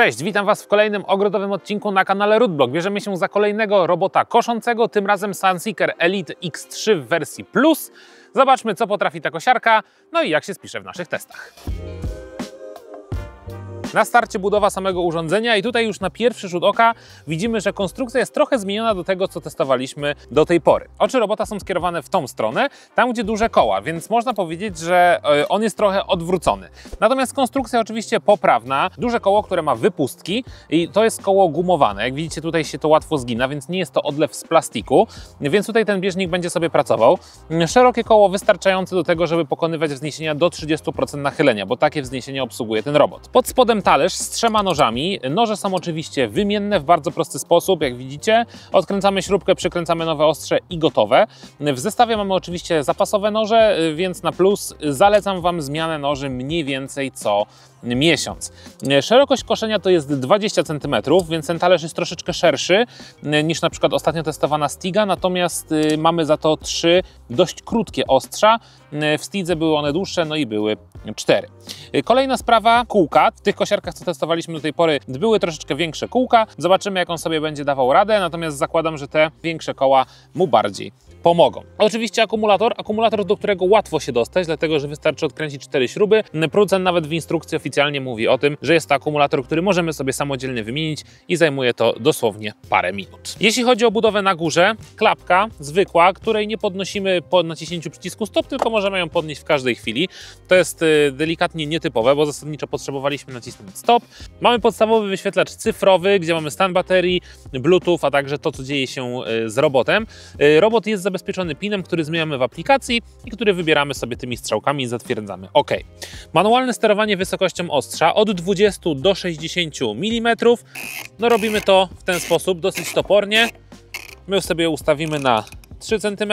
Cześć, witam Was w kolejnym ogrodowym odcinku na kanale Rootblock. Bierzemy się za kolejnego robota koszącego, tym razem Sunseeker Elite X3 w wersji Plus. Zobaczmy, co potrafi ta kosiarka, no i jak się spisze w naszych testach. Na starcie budowa samego urządzenia i tutaj już na pierwszy rzut oka widzimy, że konstrukcja jest trochę zmieniona do tego, co testowaliśmy do tej pory. Oczy robota są skierowane w tą stronę, tam gdzie duże koła, więc można powiedzieć, że e, on jest trochę odwrócony. Natomiast konstrukcja oczywiście poprawna, duże koło, które ma wypustki i to jest koło gumowane. Jak widzicie tutaj się to łatwo zgina, więc nie jest to odlew z plastiku, więc tutaj ten bieżnik będzie sobie pracował. Szerokie koło wystarczające do tego, żeby pokonywać wzniesienia do 30% nachylenia, bo takie wzniesienie obsługuje ten robot. Pod spodem talerz z trzema nożami. Noże są oczywiście wymienne w bardzo prosty sposób, jak widzicie. Odkręcamy śrubkę, przykręcamy nowe ostrze i gotowe. W zestawie mamy oczywiście zapasowe noże, więc na plus zalecam Wam zmianę noży mniej więcej co miesiąc. Szerokość koszenia to jest 20 cm, więc ten talerz jest troszeczkę szerszy niż na przykład ostatnio testowana Stiga, natomiast y, mamy za to trzy dość krótkie ostrza. W Stidze były one dłuższe, no i były cztery. Kolejna sprawa, kółka. W tych kosiarkach, co testowaliśmy do tej pory, były troszeczkę większe kółka. Zobaczymy, jak on sobie będzie dawał radę, natomiast zakładam, że te większe koła mu bardziej pomogą. Oczywiście akumulator, akumulator, do którego łatwo się dostać, dlatego że wystarczy odkręcić cztery śruby. Producent nawet w instrukcji oficjalnie mówi o tym, że jest to akumulator, który możemy sobie samodzielnie wymienić i zajmuje to dosłownie parę minut. Jeśli chodzi o budowę na górze, klapka zwykła, której nie podnosimy po naciśnięciu przycisku stop, tylko możemy ją podnieść w każdej chwili. To jest y, delikatnie nietypowe, bo zasadniczo potrzebowaliśmy nacisnąć stop. Mamy podstawowy wyświetlacz cyfrowy, gdzie mamy stan baterii, bluetooth, a także to, co dzieje się y, z robotem. Y, robot jest zabezpieczony pinem, który zmieniamy w aplikacji i który wybieramy sobie tymi strzałkami i zatwierdzamy OK. Manualne sterowanie wysokością ostrza od 20 do 60 mm. No robimy to w ten sposób, dosyć topornie. My sobie ustawimy na 3 cm.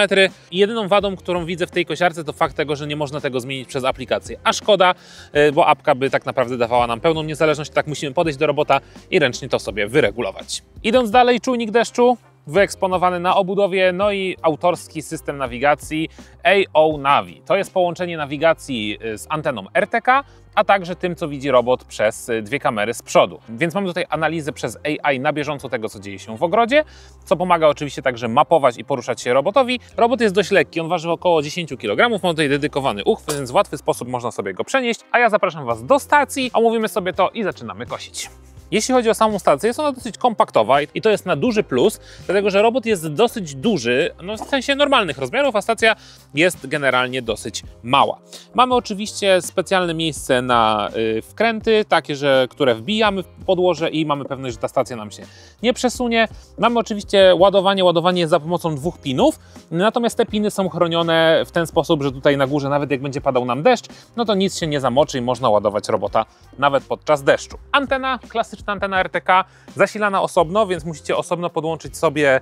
Jedyną wadą, którą widzę w tej kosiarce to fakt tego, że nie można tego zmienić przez aplikację. A szkoda, e, bo apka by tak naprawdę dawała nam pełną niezależność, tak musimy podejść do robota i ręcznie to sobie wyregulować. Idąc dalej, czujnik deszczu wyeksponowany na obudowie, no i autorski system nawigacji AO Navi. To jest połączenie nawigacji y, z anteną RTK, a także tym, co widzi robot przez y, dwie kamery z przodu. Więc mamy tutaj analizę przez AI na bieżąco tego, co dzieje się w ogrodzie, co pomaga oczywiście także mapować i poruszać się robotowi. Robot jest dość lekki, on waży około 10 kg, ma tutaj dedykowany uchwyt, więc w łatwy sposób można sobie go przenieść, a ja zapraszam Was do stacji, omówimy sobie to i zaczynamy kosić. Jeśli chodzi o samą stację, jest ona dosyć kompaktowa i to jest na duży plus, dlatego że robot jest dosyć duży, no w sensie normalnych rozmiarów, a stacja jest generalnie dosyć mała. Mamy oczywiście specjalne miejsce na y, wkręty, takie, że, które wbijamy w podłoże i mamy pewność, że ta stacja nam się nie przesunie. Mamy oczywiście ładowanie, ładowanie za pomocą dwóch pinów, natomiast te piny są chronione w ten sposób, że tutaj na górze nawet jak będzie padał nam deszcz, no to nic się nie zamoczy i można ładować robota nawet podczas deszczu. Antena klasyczna klasyczna antena RTK zasilana osobno, więc musicie osobno podłączyć sobie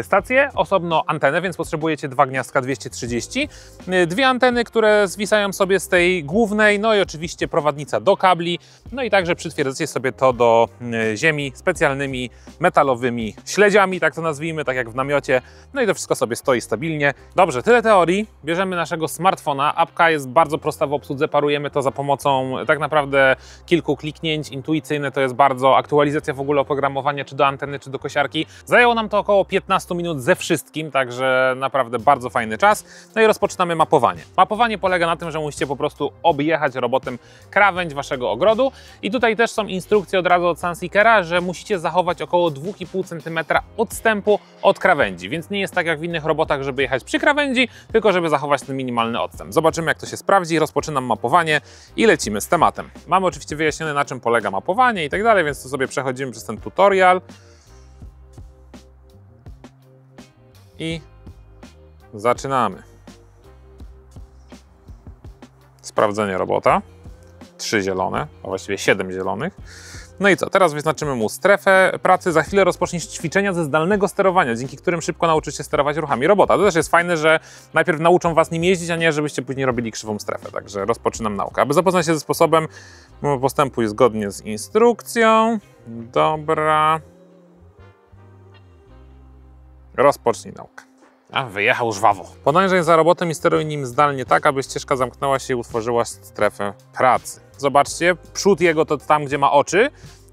y, stację, osobno antenę, więc potrzebujecie dwa gniazdka 230, y, dwie anteny, które zwisają sobie z tej głównej, no i oczywiście prowadnica do kabli, no i także przytwierdzacie sobie to do y, ziemi specjalnymi metalowymi śledziami, tak to nazwijmy, tak jak w namiocie, no i to wszystko sobie stoi stabilnie. Dobrze, tyle teorii. Bierzemy naszego smartfona, apka jest bardzo prosta w obsłudze, parujemy to za pomocą tak naprawdę kilku kliknięć, intuicyjne. To jest bardzo, aktualizacja w ogóle oprogramowania, czy do anteny, czy do kosiarki. Zajęło nam to około 15 minut ze wszystkim, także naprawdę bardzo fajny czas. No i rozpoczynamy mapowanie. Mapowanie polega na tym, że musicie po prostu objechać robotem krawędź waszego ogrodu i tutaj też są instrukcje od razu od Sunseekera, że musicie zachować około 2,5 cm odstępu od krawędzi, więc nie jest tak jak w innych robotach, żeby jechać przy krawędzi, tylko żeby zachować ten minimalny odstęp. Zobaczymy jak to się sprawdzi, rozpoczynam mapowanie i lecimy z tematem. Mamy oczywiście wyjaśnione na czym polega mapowanie i tak dalej, więc to sobie przechodzimy przez ten tutorial. I zaczynamy. Sprawdzenie robota. Trzy zielone, a właściwie siedem zielonych. No i co, teraz wyznaczymy mu strefę pracy, za chwilę rozpocznie ćwiczenia ze zdalnego sterowania, dzięki którym szybko nauczy się sterować ruchami robota. To też jest fajne, że najpierw nauczą Was nim jeździć, a nie żebyście później robili krzywą strefę, także rozpoczynam naukę. Aby zapoznać się ze sposobem postępuj zgodnie z instrukcją. Dobra. Rozpocznij naukę. A, wyjechał żwawo. Podążaj za robotem i steruj nim zdalnie tak, aby ścieżka zamknęła się i utworzyła strefę pracy. Zobaczcie, przód jego to tam, gdzie ma oczy,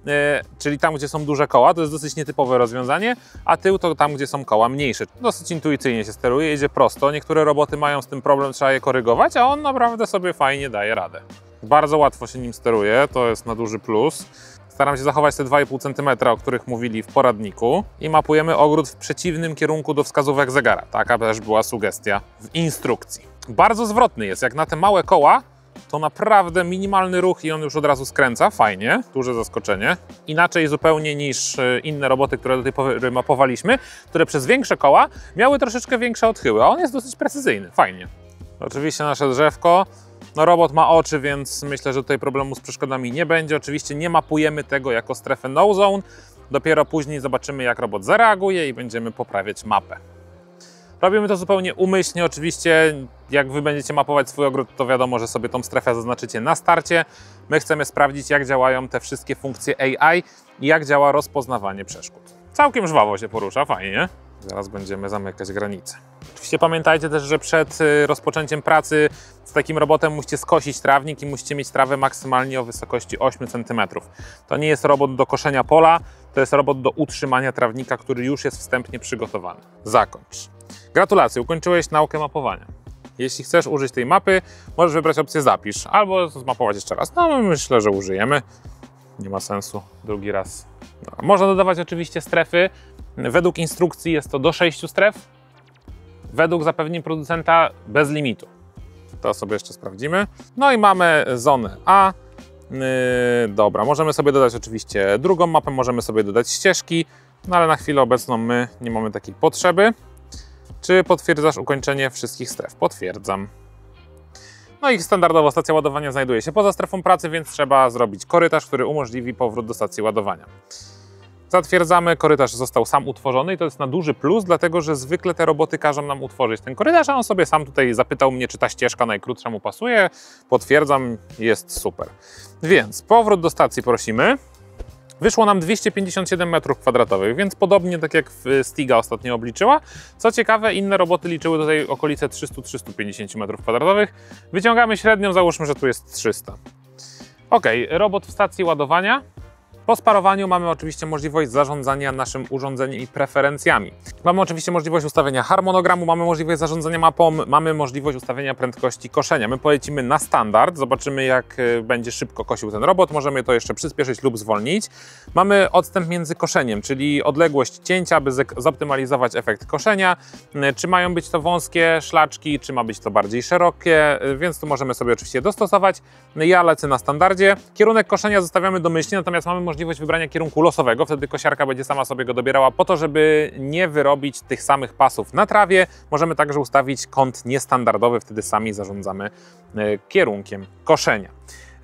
e, czyli tam, gdzie są duże koła, to jest dosyć nietypowe rozwiązanie, a tył to tam, gdzie są koła mniejsze. Dosyć intuicyjnie się steruje, jedzie prosto. Niektóre roboty mają z tym problem, trzeba je korygować, a on naprawdę sobie fajnie daje radę. Bardzo łatwo się nim steruje, to jest na duży plus. Staram się zachować te 2,5 cm, o których mówili w poradniku i mapujemy ogród w przeciwnym kierunku do wskazówek zegara. Taka też była sugestia w instrukcji. Bardzo zwrotny jest, jak na te małe koła, to naprawdę minimalny ruch i on już od razu skręca, fajnie, duże zaskoczenie. Inaczej zupełnie niż e, inne roboty, które do tej pory mapowaliśmy, które przez większe koła miały troszeczkę większe odchyły, a on jest dosyć precyzyjny, fajnie. Oczywiście nasze drzewko, no robot ma oczy, więc myślę, że tutaj problemu z przeszkodami nie będzie. Oczywiście nie mapujemy tego jako strefę no zone, dopiero później zobaczymy jak robot zareaguje i będziemy poprawiać mapę. Robimy to zupełnie umyślnie, oczywiście jak Wy będziecie mapować swój ogród, to wiadomo, że sobie tą strefę zaznaczycie na starcie. My chcemy sprawdzić, jak działają te wszystkie funkcje AI i jak działa rozpoznawanie przeszkód. Całkiem żwawo się porusza, fajnie. Zaraz będziemy zamykać granice. Oczywiście pamiętajcie też, że przed y, rozpoczęciem pracy z takim robotem musicie skosić trawnik i musicie mieć trawę maksymalnie o wysokości 8 cm. To nie jest robot do koszenia pola, to jest robot do utrzymania trawnika, który już jest wstępnie przygotowany. Zakończ. Gratulacje, ukończyłeś naukę mapowania. Jeśli chcesz użyć tej mapy, możesz wybrać opcję zapisz albo zmapować jeszcze raz. No myślę, że użyjemy. Nie ma sensu drugi raz. No, można dodawać oczywiście strefy. Według instrukcji jest to do 6 stref. Według zapewnień producenta bez limitu. To sobie jeszcze sprawdzimy. No i mamy zonę A. Yy, dobra, możemy sobie dodać oczywiście drugą mapę, możemy sobie dodać ścieżki, no ale na chwilę obecną my nie mamy takiej potrzeby. Czy potwierdzasz ukończenie wszystkich stref? Potwierdzam. No i standardowo stacja ładowania znajduje się poza strefą pracy, więc trzeba zrobić korytarz, który umożliwi powrót do stacji ładowania. Zatwierdzamy, korytarz został sam utworzony i to jest na duży plus, dlatego że zwykle te roboty każą nam utworzyć ten korytarz, a on sobie sam tutaj zapytał mnie, czy ta ścieżka najkrótsza mu pasuje. Potwierdzam, jest super. Więc powrót do stacji prosimy. Wyszło nam 257 m2, więc podobnie tak jak Stiga ostatnio obliczyła. Co ciekawe, inne roboty liczyły tutaj okolice 300-350 m2. Wyciągamy średnią, załóżmy, że tu jest 300. Ok, robot w stacji ładowania po sparowaniu mamy oczywiście możliwość zarządzania naszym urządzeniem i preferencjami. Mamy oczywiście możliwość ustawienia harmonogramu, mamy możliwość zarządzania mapą, mamy możliwość ustawienia prędkości koszenia. My polecimy na standard, zobaczymy jak e, będzie szybko kosił ten robot, możemy to jeszcze przyspieszyć lub zwolnić. Mamy odstęp między koszeniem, czyli odległość cięcia, by zoptymalizować efekt koszenia. E, czy mają być to wąskie szlaczki, czy ma być to bardziej szerokie, e, więc tu możemy sobie oczywiście dostosować. Ja lecę na standardzie. Kierunek koszenia zostawiamy domyślnie, natomiast mamy możliwość wybrania kierunku losowego, wtedy kosiarka będzie sama sobie go dobierała po to, żeby nie wyrobić tych samych pasów na trawie. Możemy także ustawić kąt niestandardowy, wtedy sami zarządzamy e, kierunkiem koszenia.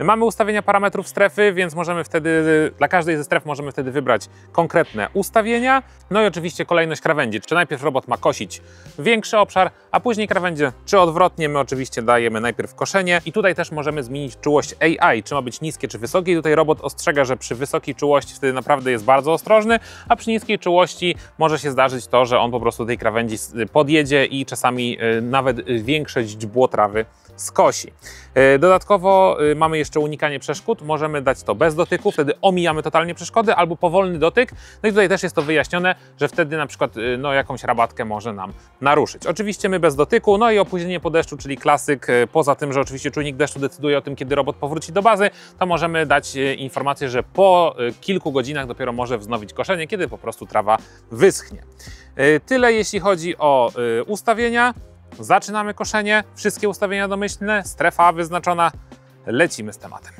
Mamy ustawienia parametrów strefy, więc możemy wtedy, dla każdej ze stref możemy wtedy wybrać konkretne ustawienia. No i oczywiście kolejność krawędzi, czy najpierw robot ma kosić większy obszar, a później krawędzie, czy odwrotnie, my oczywiście dajemy najpierw koszenie i tutaj też możemy zmienić czułość AI, czy ma być niskie, czy wysokie. I tutaj robot ostrzega, że przy wysokiej czułości wtedy naprawdę jest bardzo ostrożny, a przy niskiej czułości może się zdarzyć to, że on po prostu tej krawędzi podjedzie i czasami y, nawet większe źdźbło trawy skosi. E, dodatkowo e, mamy jeszcze unikanie przeszkód, możemy dać to bez dotyku, wtedy omijamy totalnie przeszkody, albo powolny dotyk. No i tutaj też jest to wyjaśnione, że wtedy na przykład e, no, jakąś rabatkę może nam naruszyć. Oczywiście my bez dotyku, no i opóźnienie po deszczu, czyli klasyk, poza tym, że oczywiście czujnik deszczu decyduje o tym, kiedy robot powróci do bazy, to możemy dać informację, że po kilku godzinach dopiero może wznowić koszenie, kiedy po prostu trawa wyschnie. Tyle jeśli chodzi o ustawienia. Zaczynamy koszenie, wszystkie ustawienia domyślne, strefa wyznaczona, lecimy z tematem.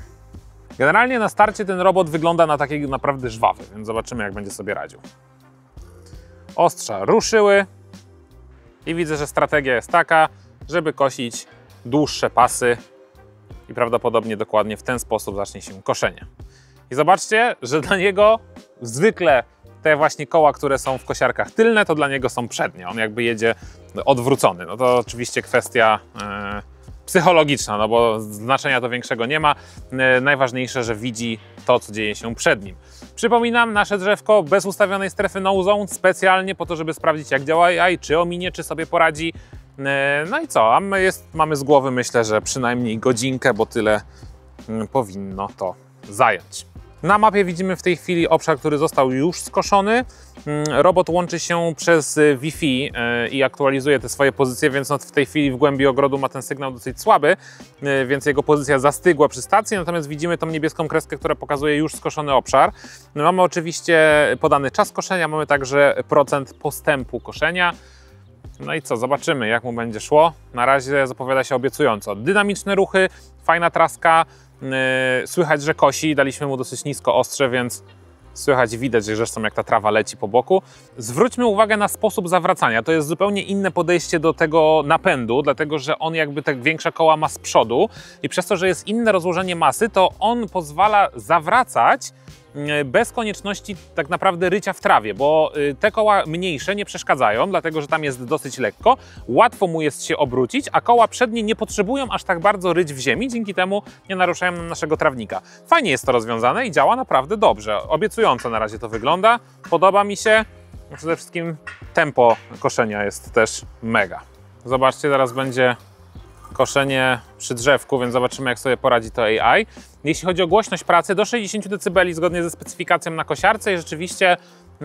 Generalnie na starcie ten robot wygląda na taki naprawdę żwawy, więc zobaczymy jak będzie sobie radził. Ostrza ruszyły i widzę, że strategia jest taka, żeby kosić dłuższe pasy i prawdopodobnie dokładnie w ten sposób zacznie się koszenie. I zobaczcie, że dla niego zwykle te właśnie koła, które są w kosiarkach tylne, to dla niego są przednie. On jakby jedzie odwrócony. No to oczywiście kwestia e, psychologiczna, no bo znaczenia to większego nie ma. E, najważniejsze, że widzi to, co dzieje się przed nim. Przypominam, nasze drzewko bez ustawionej strefy no specjalnie po to, żeby sprawdzić, jak działa AI, czy ominie, czy sobie poradzi. E, no i co? A my jest, mamy z głowy, myślę, że przynajmniej godzinkę, bo tyle mm, powinno to zająć. Na mapie widzimy w tej chwili obszar, który został już skoszony. Mm, Robot łączy się przez y, Wi-Fi y, i aktualizuje te swoje pozycje, więc no w tej chwili w głębi ogrodu ma ten sygnał dosyć słaby, y, więc jego pozycja zastygła przy stacji, natomiast widzimy tą niebieską kreskę, która pokazuje już skoszony obszar. No, Mamy oczywiście podany czas koszenia, mamy także procent postępu koszenia. No i co, zobaczymy jak mu będzie szło. Na razie zapowiada się obiecująco. Dynamiczne ruchy, fajna traska, słychać, że kosi, daliśmy mu dosyć nisko ostrze, więc słychać, widać, że zresztą jak ta trawa leci po boku. Zwróćmy uwagę na sposób zawracania. To jest zupełnie inne podejście do tego napędu, dlatego że on jakby te większe koła ma z przodu i przez to, że jest inne rozłożenie masy, to on pozwala zawracać bez konieczności tak naprawdę rycia w trawie, bo y, te koła mniejsze nie przeszkadzają, dlatego że tam jest dosyć lekko, łatwo mu jest się obrócić, a koła przednie nie potrzebują aż tak bardzo ryć w ziemi, dzięki temu nie naruszają naszego trawnika. Fajnie jest to rozwiązane i działa naprawdę dobrze. Obiecująco na razie to wygląda, podoba mi się. Przede wszystkim tempo koszenia jest też mega. Zobaczcie, zaraz będzie koszenie przy drzewku, więc zobaczymy jak sobie poradzi to AI. Jeśli chodzi o głośność pracy, do 60 dB zgodnie ze specyfikacją na kosiarce i rzeczywiście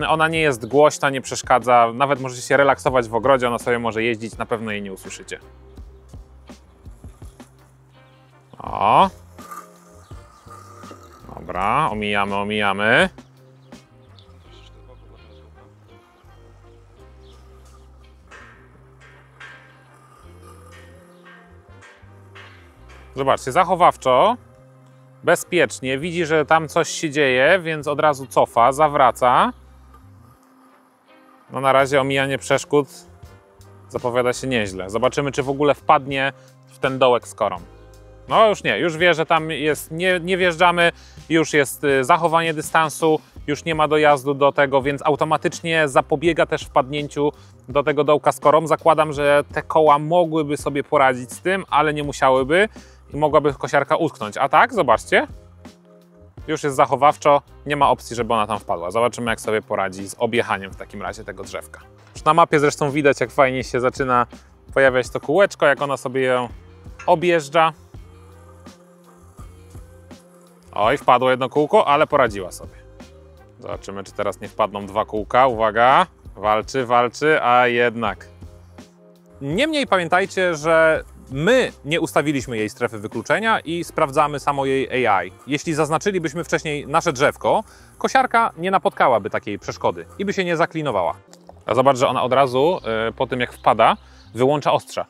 ona nie jest głośna, nie przeszkadza, nawet możecie się relaksować w ogrodzie, ona sobie może jeździć, na pewno jej nie usłyszycie. O. Dobra, omijamy, omijamy. Zobaczcie, zachowawczo, bezpiecznie, widzi, że tam coś się dzieje, więc od razu cofa, zawraca. No na razie omijanie przeszkód zapowiada się nieźle. Zobaczymy, czy w ogóle wpadnie w ten dołek z korą. No już nie, już wie, że tam jest, nie, nie wjeżdżamy, już jest y, zachowanie dystansu, już nie ma dojazdu do tego, więc automatycznie zapobiega też wpadnięciu do tego dołka z korą. Zakładam, że te koła mogłyby sobie poradzić z tym, ale nie musiałyby i mogłaby kosiarka utknąć. A tak, zobaczcie, już jest zachowawczo, nie ma opcji, żeby ona tam wpadła. Zobaczymy, jak sobie poradzi z objechaniem w takim razie tego drzewka. Już na mapie zresztą widać, jak fajnie się zaczyna pojawiać to kółeczko, jak ona sobie ją objeżdża. Oj, wpadło jedno kółko, ale poradziła sobie. Zobaczymy, czy teraz nie wpadną dwa kółka. Uwaga, walczy, walczy, a jednak. Niemniej pamiętajcie, że my nie ustawiliśmy jej strefy wykluczenia i sprawdzamy samo jej AI. Jeśli zaznaczylibyśmy wcześniej nasze drzewko, kosiarka nie napotkałaby takiej przeszkody i by się nie zaklinowała. A zobacz, że ona od razu y, po tym jak wpada, wyłącza ostrza.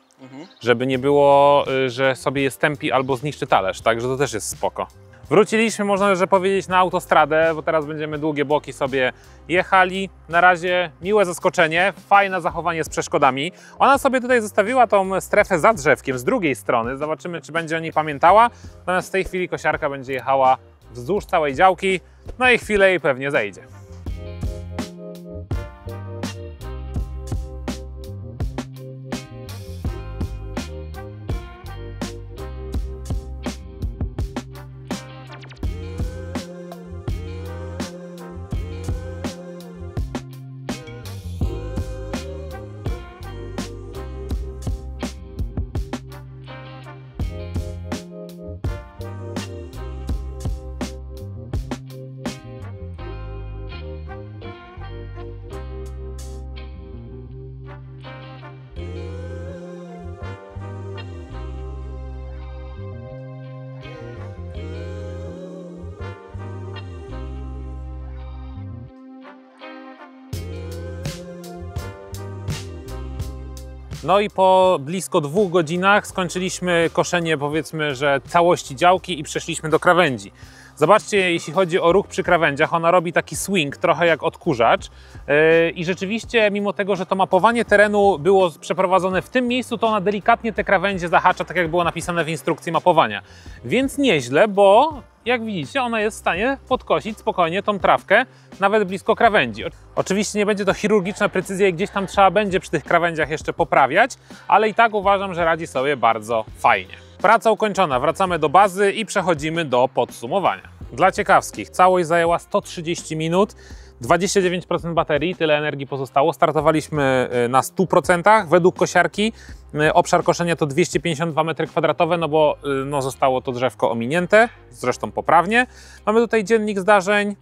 Żeby nie było, y, że sobie je stępi albo zniszczy talerz, także to też jest spoko. Wróciliśmy, można że powiedzieć, na autostradę, bo teraz będziemy długie boki sobie jechali. Na razie miłe zaskoczenie, fajne zachowanie z przeszkodami. Ona sobie tutaj zostawiła tą strefę za drzewkiem z drugiej strony. Zobaczymy, czy będzie o niej pamiętała. Natomiast w tej chwili kosiarka będzie jechała wzdłuż całej działki, no i chwilę jej pewnie zejdzie. No i po blisko dwóch godzinach skończyliśmy koszenie powiedzmy, że całości działki i przeszliśmy do krawędzi. Zobaczcie, jeśli chodzi o ruch przy krawędziach, ona robi taki swing, trochę jak odkurzacz. Yy, I rzeczywiście, mimo tego, że to mapowanie terenu było przeprowadzone w tym miejscu, to ona delikatnie te krawędzie zahacza, tak jak było napisane w instrukcji mapowania. Więc nieźle, bo jak widzicie, ona jest w stanie podkosić spokojnie tą trawkę, nawet blisko krawędzi. Oczywiście nie będzie to chirurgiczna precyzja i gdzieś tam trzeba będzie przy tych krawędziach jeszcze poprawiać, ale i tak uważam, że radzi sobie bardzo fajnie. Praca ukończona, wracamy do bazy i przechodzimy do podsumowania. Dla ciekawskich, całość zajęła 130 minut. 29% baterii, tyle energii pozostało. Startowaliśmy y, na 100%. Według kosiarki y, obszar koszenia to 252 m2, no bo y, no, zostało to drzewko ominięte, zresztą poprawnie. Mamy tutaj dziennik zdarzeń,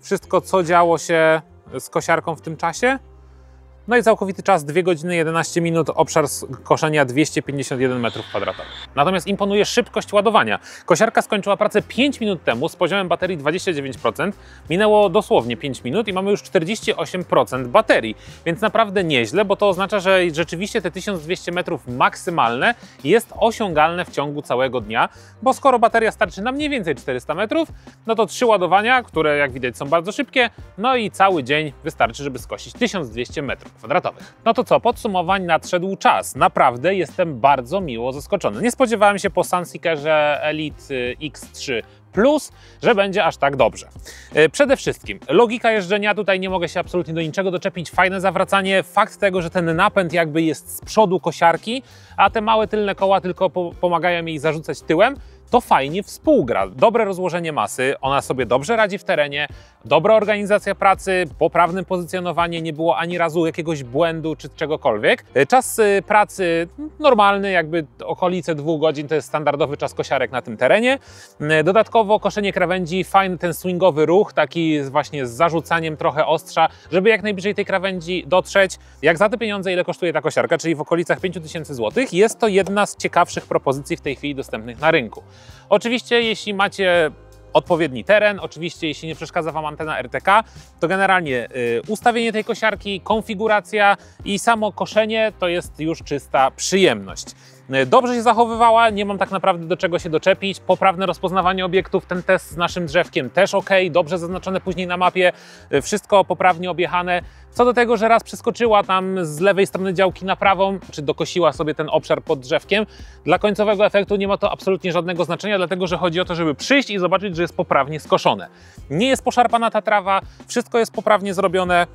wszystko co działo się z kosiarką w tym czasie. No i całkowity czas 2 godziny 11 minut, obszar koszenia 251 m2. Natomiast imponuje szybkość ładowania. Kosiarka skończyła pracę 5 minut temu z poziomem baterii 29%. Minęło dosłownie 5 minut i mamy już 48% baterii, więc naprawdę nieźle, bo to oznacza, że rzeczywiście te 1200 metrów maksymalne jest osiągalne w ciągu całego dnia, bo skoro bateria starczy na mniej więcej 400 metrów, no to trzy ładowania, które jak widać są bardzo szybkie, no i cały dzień wystarczy, żeby skosić 1200 metrów kwadratowych. No to co, podsumowań nadszedł czas. Naprawdę jestem bardzo miło zaskoczony. Nie spodziewałem się po Sunseekerze Elite y, X3 Plus, że będzie aż tak dobrze. Y, przede wszystkim logika jeżdżenia, tutaj nie mogę się absolutnie do niczego doczepić, fajne zawracanie, fakt tego, że ten napęd jakby jest z przodu kosiarki, a te małe tylne koła tylko pomagają jej zarzucać tyłem, to fajnie współgra. Dobre rozłożenie masy, ona sobie dobrze radzi w terenie, dobra organizacja pracy, poprawne pozycjonowanie, nie było ani razu jakiegoś błędu czy czegokolwiek. Czas y, pracy normalny, jakby okolice dwóch godzin to jest standardowy czas kosiarek na tym terenie. Dodatkowo koszenie krawędzi, fajny ten swingowy ruch, taki właśnie z zarzucaniem trochę ostrza, żeby jak najbliżej tej krawędzi dotrzeć. Jak za te pieniądze, ile kosztuje ta kosiarka, czyli w okolicach 5000 zł, jest to jedna z ciekawszych propozycji w tej chwili dostępnych na rynku. Oczywiście, jeśli macie odpowiedni teren. Oczywiście, jeśli nie przeszkadza Wam antena RTK, to generalnie y, ustawienie tej kosiarki, konfiguracja i samo koszenie to jest już czysta przyjemność. Y, dobrze się zachowywała, nie mam tak naprawdę do czego się doczepić. Poprawne rozpoznawanie obiektów, ten test z naszym drzewkiem też ok, dobrze zaznaczone później na mapie, y, wszystko poprawnie objechane. Co do tego, że raz przeskoczyła tam z lewej strony działki na prawą, czy dokosiła sobie ten obszar pod drzewkiem, dla końcowego efektu nie ma to absolutnie żadnego znaczenia, dlatego że chodzi o to, żeby przyjść i zobaczyć, że jest poprawnie skoszone. Nie jest poszarpana ta trawa, wszystko jest poprawnie zrobione.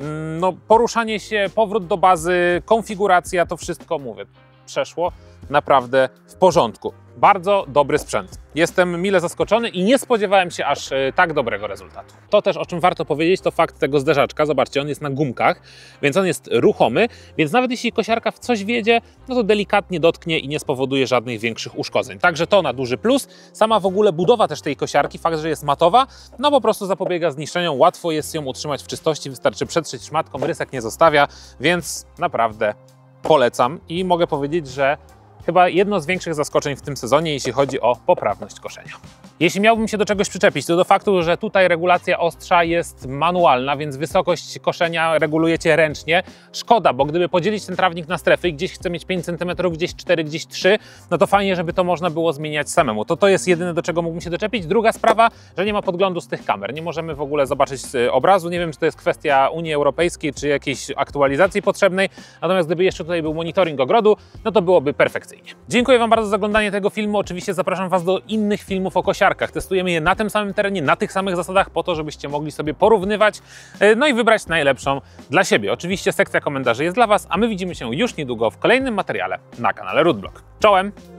Mm, no, poruszanie się, powrót do bazy, konfiguracja, to wszystko mówię, przeszło naprawdę w porządku. Bardzo dobry sprzęt. Jestem mile zaskoczony i nie spodziewałem się aż e, tak dobrego rezultatu. To też, o czym warto powiedzieć, to fakt tego zderzaczka. Zobaczcie, on jest na gumkach, więc on jest ruchomy, więc nawet jeśli kosiarka w coś wiedzie, no to delikatnie dotknie i nie spowoduje żadnych większych uszkodzeń. Także to na duży plus. Sama w ogóle budowa też tej kosiarki, fakt, że jest matowa, no po prostu zapobiega zniszczeniom. Łatwo jest ją utrzymać w czystości, wystarczy przetrzeć szmatką, rysek nie zostawia, więc naprawdę polecam i mogę powiedzieć, że chyba jedno z większych zaskoczeń w tym sezonie, jeśli chodzi o poprawność koszenia. Jeśli miałbym się do czegoś przyczepić, to do faktu, że tutaj regulacja ostrza jest manualna, więc wysokość koszenia regulujecie ręcznie. Szkoda, bo gdyby podzielić ten trawnik na strefy i gdzieś chcę mieć 5 cm, gdzieś 4, gdzieś 3, no to fajnie, żeby to można było zmieniać samemu. To to jest jedyne, do czego mógłbym się doczepić. Druga sprawa, że nie ma podglądu z tych kamer. Nie możemy w ogóle zobaczyć obrazu. Nie wiem, czy to jest kwestia Unii Europejskiej, czy jakiejś aktualizacji potrzebnej. Natomiast gdyby jeszcze tutaj był monitoring ogrodu, no to byłoby perfekcyjnie. Dziękuję Wam bardzo za oglądanie tego filmu. Oczywiście zapraszam Was do innych filmów o kosiarkach. Testujemy je na tym samym terenie, na tych samych zasadach, po to, żebyście mogli sobie porównywać, e, no i wybrać najlepszą dla siebie. Oczywiście sekcja komentarzy jest dla Was, a my widzimy się już niedługo w kolejnym materiale na kanale Rootblock. Czołem!